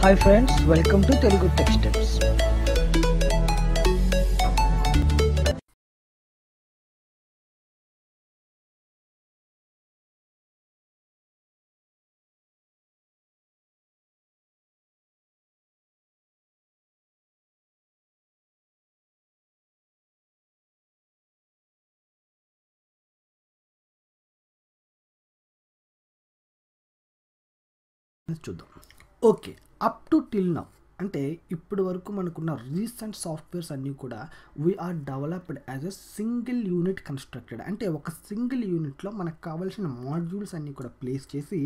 hi friends welcome to Telugu tech steps చూద్దాం okay up to till now అంటే ఇప్పటి వరకు మనకున్న రీసెంట్ సాఫ్ట్వేర్స్ అన్నీ కూడా we're developed as a single unit constructed అంటే ఒక సింగిల్ యూనిట్లో మనకు కావాల్సిన మాడ్యూల్స్ అన్నీ కూడా ప్లేస్ చేసి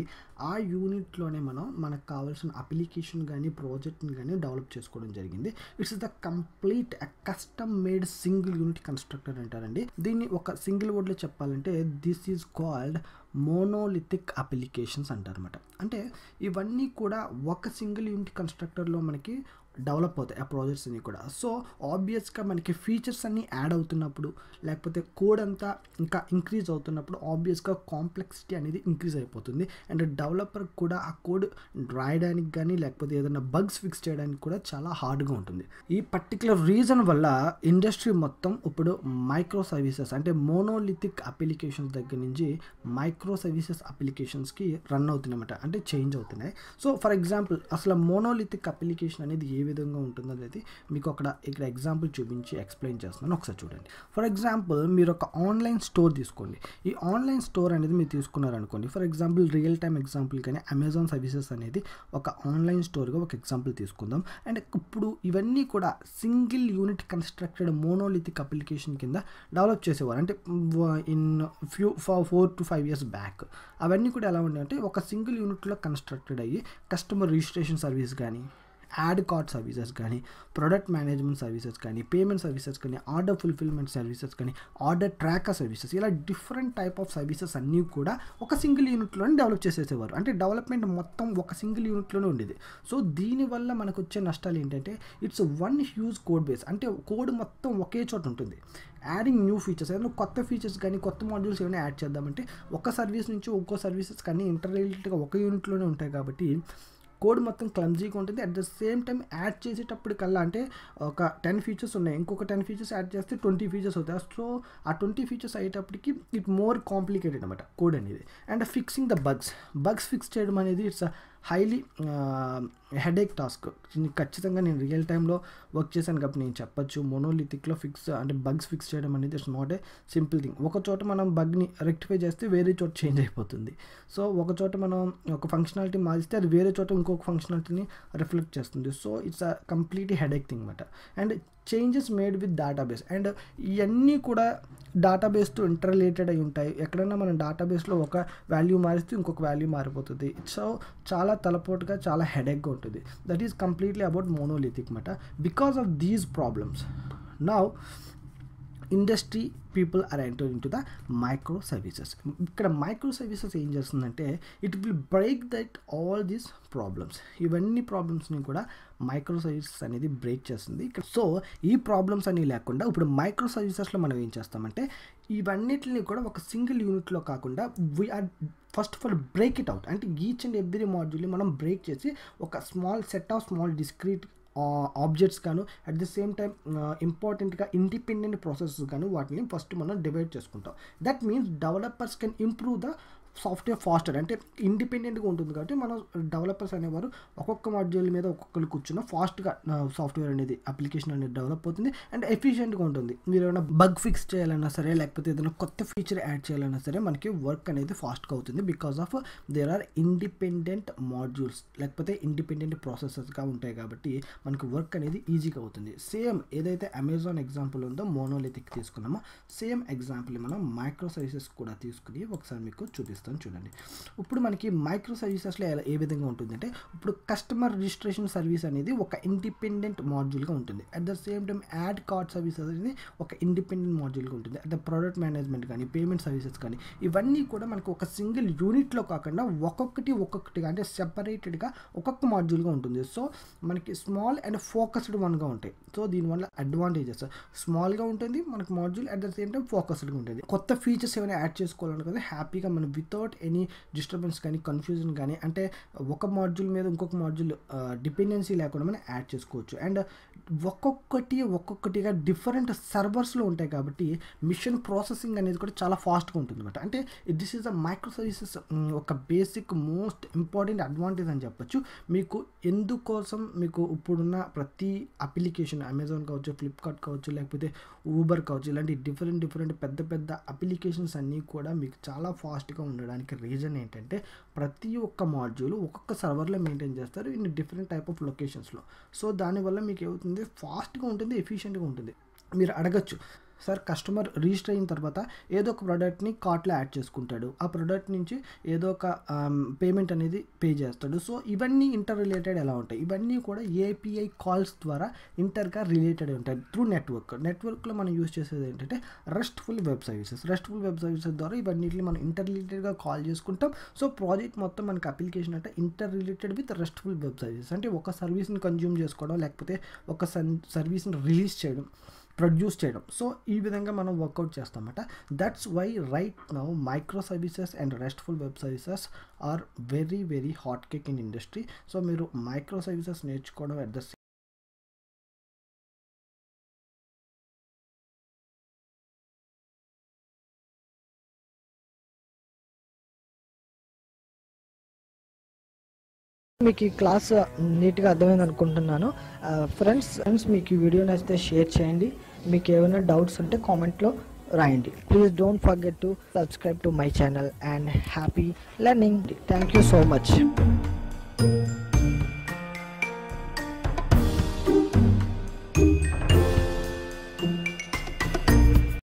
ఆ యూనిట్లోనే మనం మనకు కావాల్సిన అప్లికేషన్ కానీ ప్రాజెక్ట్ని కానీ డెవలప్ చేసుకోవడం జరిగింది. It's the complete custom made single unit constructor అంటారండి. దీన్ని ఒక సింగిల్ వర్డ్లో చెప్పాలంటే this is called monolithic applications అంటారన్నమాట. అంటే ఇవన్నీ కూడా ఒక సింగిల్ యూనిట్ కన్స్ట్రక్టర్లో మనకి డెవలప్ అవుతాయి ఆ ప్రాజెక్ట్స్ అన్నీ కూడా. సో ఆబ్వియస్గా మనకి ఫీచర్స్ అన్నీ యాడ్ అవుతున్నప్పుడు లేకపోతే కోడ్ అంతా ఇంకా ఇంక్రీజ్ అవుతున్నప్పుడు ఆబ్వియస్గా కాంప్లెక్సిటీ అనేది ఇంక్రీజ్ అయిపోతుంది. అండ్ డెవలపర్ కూడా ఆ కోడ్ రాయడానికి కానీ లేకపోతే ఏదైనా బగ్స్ ఫిక్స్ చేయడానికి కూడా చాలా హార్డ్గా ఉంటుంది. ఈ పర్టికులర్ రీజన్ వల్ల ఇండస్ట్రీ మొత్తం ఇప్పుడు మైక్రో సర్వీసెస్ అంటే మోనోలిథిక్ అప్లికేషన్స్ దగ్గర నుంచి మైక్రో సర్వీసెస్ అప్లికేషన్స్కి రన్ అవుతున్నాయన్నమాట. అంటే చేంజ్ అవుతున్నాయి. సో ఫర్ ఎగ్జాంపుల్ అసలు మోనోలిథిక్ అప్లికేషన్ అనేది ఏ విధంగా ఉంటుందో అనేది మీకు అక్కడ ఇక్కడ ఎగ్జాంపుల్ చూపించి ఎక్స్ప్లెయిన్ చేస్తున్నాను. ఒకసారి చూడండి. ఫర్ ఎగ్జాంపుల్ మీరు ఒక ఆన్లైన్ స్టోర్ తీసుకోండి. ఈ ఆన్లైన్ స్టోర్ అనేది మీరు తీసుకున్నారనుకోండి for example real time example కానీ అమెజాన్ సర్వీసెస్ అనేది ఒక ఆన్లైన్ స్టోర్గా ఒక ఎగ్జాంపుల్ తీసుకుందాం. అండ్ ఇప్పుడు ఇవన్నీ కూడా single unit constructed monolithic application కింద డెవలప్ చేసేవారు. అంటే in few four to five years back అవన్నీ కూడా ఎలా ఉన్నాయంటే ఒక సింగిల్ యూనిట్లో కన్స్ట్రక్టెడ్ అయ్యి కస్టమర్ రిజిస్ట్రేషన్ సర్వీస్ కానీ యాడ్ కార్డ్ సర్వీసెస్ కానీ ప్రొడక్ట్ మేనేజ్మెంట్ సర్వీసెస్ కానీ పేమెంట్ సర్వీసెస్ కానీ ఆర్డర్ ఫుల్ఫిల్మెంట్ సర్వీసెస్ కానీ ఆర్డర్ ట్రాకర్ సర్వీసెస్ ఇలా డిఫరెంట్ టైప్ ఆఫ్ సర్వీసెస్ అన్నీ కూడా ఒక సింగిల్ యూనిట్లోనే డెవలప్ చేసేసేవారు. అంటే డెవలప్మెంట్ మొత్తం ఒక సింగిల్ యూనిట్లోనే ఉండేది. సో దీనివల్ల మనకు వచ్చే నష్టాలు ఏంటంటే it's one huge code base. అంటే కోడ్ మొత్తం ఒకే చోట ఉంటుంది. యాడింగ్ న్యూ ఫీచర్స్ ఏదైనా కొత్త ఫీచర్స్ కానీ కొత్త మాడ్యూల్స్ ఏమైనా యాడ్ చేద్దామంటే ఒక సర్వీస్ నుంచి ఇంకో సర్వీసెస్ కానీ ఇంటర్ రిలేటెడ్గా ఒక యూనిట్లోనే ఉంటాయి కాబట్టి కోడ్ మొత్తం క్లమ్జీగా ఉంటుంది. At the same time add చేసేటప్పటికల్లా అంటే ఒక టెన్ ఫీచర్స్ ఉన్నాయి. ఇంకొక టెన్ ఫీచర్స్ యాడ్ చేస్తే ట్వంటీ ఫీచర్స్ అవుతాయి. సో ఆ ట్వంటీ ఫీచర్స్ అయ్యేటప్పటికి ఇట్ మోర్ కాంప్లికేటెడ్ అనమాట కోడ్ అనేది. And fixing the bugs bugs fix చేయడం అనేది ఇట్స్ హైలీ హెడేక్ టాస్క్ ఖచ్చితంగా నేను రియల్ టైంలో వర్క్ చేశాను కాబట్టి నేను చెప్పచ్చు. మోనోలిథిక్లో ఫిక్స్ అంటే బగ్స్ ఫిక్స్ చేయడం అనేది it's not a simple thing ఒక చోట మనం బగ్ని రెక్టిఫై చేస్తే వేరే చోట చేంజ్ అయిపోతుంది. సో ఒక చోట మనం ఒక ఫంక్షనాలిటీ మారిస్తే అది వేరే చోట ఇంకొక ఫంక్షనాలిటీని రిఫ్లెక్ట్ చేస్తుంది. So it's a complete headache thing అనమాట and changes made with database and ఇవన్నీ కూడా డేటాబేస్తో ఇంటర్ రిలేటెడ్ అయి ఉంటాయి. ఎక్కడైనా మనం డేటాబేస్లో ఒక వాల్యూ మారిస్తే ఇంకొక వాల్యూ మారిపోతుంది. సో చాలా తలపోటుగా చాలా హెడేక్గా ఉంటుంది. That is completely about monolithic మాట because of these problems now industry people are enter in to the micro services ఇక్కడ మైక్రో సర్వీసెస్ ఏం చేస్తుందంటే it will break that all these problems. ఇవన్నీ ప్రాబ్లమ్స్ని కూడా మైక్రో సర్వీసెస్ అనేది బ్రేక్ చేస్తుంది. So ఈ ప్రాబ్లమ్స్ అనేవి లేకుండా ఇప్పుడు మైక్రో సర్వీసెస్లో మనం ఏం చేస్తామంటే ఇవన్నిటిని కూడా ఒక సింగిల్ యూనిట్లో కాకుండా we're first of all break it out అంటే ఈచ్ అండ్ ఎవ్రీ మాడ్యూల్ని మనం బ్రేక్ చేసి ఒక small set of small discrete objects గాను అట్ ది సేమ్ టైం ఇంపార్టెంట్గా ఇండిపెండెంట్ ప్రాసెసెస్ గాను వాటిని ఫస్ట్ మనం డివైడ్ చేసుకుంటాం. That means developers can improve the software faster. అంటే ఇండిపెండెంట్గా ఉంటుంది కాబట్టి మనం డెవలపర్స్ అనేవారు ఒక్కొక్క మాడ్యూల్ మీద ఒక్కొక్కరు కూర్చున్న ఫాస్ట్గా సాఫ్ట్వేర్ అనేది అప్లికేషన్ అనేది డెవలప్ అవుతుంది అండ్ ఎఫిషియెంట్గా ఉంటుంది. మీరు ఏమైనా బగ్ ఫిక్స్ చేయాలన్నా సరే లేకపోతే ఏదైనా కొత్త ఫీచర్ యాడ్ చేయాలన్నా సరే మనకి వర్క్ అనేది ఫాస్ట్గా అవుతుంది. Because of there are independent modules లేకపోతే ఇండిపెండెంట్ ప్రాసెసెస్గా ఉంటాయి కాబట్టి మనకి వర్క్ అనేది ఈజీగా అవుతుంది. సేమ్ ఏదైతే అమెజాన్ ఎగ్జాంపుల్ ఉందో మోనోలిథిక్ తీసుకున్నామో సేమ్ ఎగ్జాంపుల్ మనం మైక్రో సర్వీసెస్ కూడా తీసుకుని ఒకసారి మీకు చూపిస్తాం. చేస్తాను చూడండి. ఇప్పుడు మనకి మైక్రో సర్వీసెస్లో ఎలా ఏ విధంగా ఉంటుందంటే ఇప్పుడు కస్టమర్ రిజిస్ట్రేషన్ సర్వీస్ అనేది ఒక ఇండిపెండెంట్ మాడ్యూల్గా ఉంటుంది. At the same time add card service అనేది ఒక ఇండిపెండెంట్ మాడ్యూల్గా ఉంటుంది. అట్ ద ప్రోడక్ట్ మేనేజ్మెంట్ కానీ పేమెంట్ సర్వీసెస్ కానీ ఇవన్నీ కూడా మనకు ఒక సింగిల్ యూనిట్లో కాకుండా ఒక్కొక్కటి ఒక్కొక్కటిగా అంటే సెపరేటెడ్గా ఒక్కొక్క మాడ్యూల్గా ఉంటుంది. సో మనకి స్మాల్ అండ్ ఫోకస్డ్ వన్గా ఉంటాయి. సో దీనివల్ల అడ్వాంటేజెస్ స్మాల్గా ఉంటుంది మనకి module at the same time ఫోకస్డ్గా ఉంటుంది. కొత్త ఫీచర్స్ ఏమైనా యాడ్ చేసుకోవాలనుకుంటే హ్యాపీగా మనం విత్ వితౌట్ ఎనీ డిస్టర్బెన్స్ కానీ కన్ఫ్యూజన్ కానీ అంటే ఒక మాడ్యూల్ మీద ఇంకొక మాడ్యూల్ డిపెండెన్సీ లేకుండా మనం యాడ్ చేసుకోవచ్చు. అండ్ ఒక్కొక్కటి ఒక్కొక్కటిగా డిఫరెంట్ సర్వర్స్లో ఉంటాయి కాబట్టి మిషన్ ప్రాసెసింగ్ అనేది కూడా చాలా ఫాస్ట్గా ఉంటుంది అనమాట అంటే this is a micro services ఒక బేసిక్ మోస్ట్ ఇంపార్టెంట్ అడ్వాంటేజ్ అని చెప్పొచ్చు. మీకు ఎందుకోసం మీకు ఇప్పుడున్న ప్రతి అప్లికేషన్ అమెజాన్ కావచ్చు ఫ్లిప్కార్ట్ కావచ్చు లేకపోతే ఊబర్ కావచ్చు ఇలాంటి డిఫరెంట్ డిఫరెంట్ పెద్ద పెద్ద అప్లికేషన్స్ అన్నీ కూడా మీకు చాలా ఫాస్ట్గా ఉండడం ఉండడానికి రీజన్ ఏంటంటే ప్రతి ఒక్క మాడ్యూల్ ఒక్కొక్క సర్వర్లో మెయింటైన్ చేస్తారు ఇన్ డిఫరెంట్ టైప్ ఆఫ్ లొకేషన్స్లో సో దానివల్ల మీకు ఏమవుతుంది ఫాస్ట్గా ఉంటుంది ఎఫిషియెంట్గా ఉంటుంది. మీరు అడగచ్చు. సార్ కస్టమర్ రిజిస్టర్ అయిన తర్వాత ఏదో ఒక ప్రోడక్ట్ని కార్ట్లో యాడ్ చేసుకుంటాడు. ఆ ప్రోడక్ట్ నుంచి ఏదో ఒక పేమెంట్ అనేది పే చేస్తాడు. సో ఇవన్నీ ఇంటర్ రిలేటెడ్ ఎలా ఉంటాయి? ఇవన్నీ కూడా ఏపీఐ కాల్స్ ద్వారా ఇంటర్గా రిలేటెడ్ ఉంటాయి త్రూ నెట్వర్క్. నెట్వర్క్లో మనం యూస్ చేసేది ఏంటంటే restful web services. Restful web services ద్వారా ఇవన్నిటిని మనం ఇంటర్ రిలేటెడ్గా కాల్ చేసుకుంటాం. సో ప్రాజెక్ట్ మొత్తం మనకి అప్లికేషన్ అంటే inter related with restful web services. అంటే ఒక సర్వీస్ని కన్జ్యూమ్ చేసుకోవడం లేకపోతే ఒక సర్వీస్ని రిలీజ్ చేయడం. ప్రొడ్యూస్ చేయడం. సో ఈ విధంగా మనం వర్కౌట్ చేస్తామన్నమాట that's why right now micro services and restful web services are very very hot cake in industry so మీరు మైక్రో సర్వీసెస్ నేర్చుకోవడం అట్ ద మీకు ఈ క్లాస్ నీట్గా అర్థమైంది అనుకుంటున్నాను ఫ్రెండ్స్ uh, ఫ్రెండ్స్ మీకు ఈ వీడియో నచ్చితే షేర్ చేయండి. మీకు ఏమైనా డౌట్స్ ఉంటే కామెంట్లో రాయండి. Please don't forget to subscribe to my channel and happy learning thank you so much